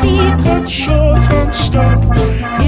Cut short and stopped.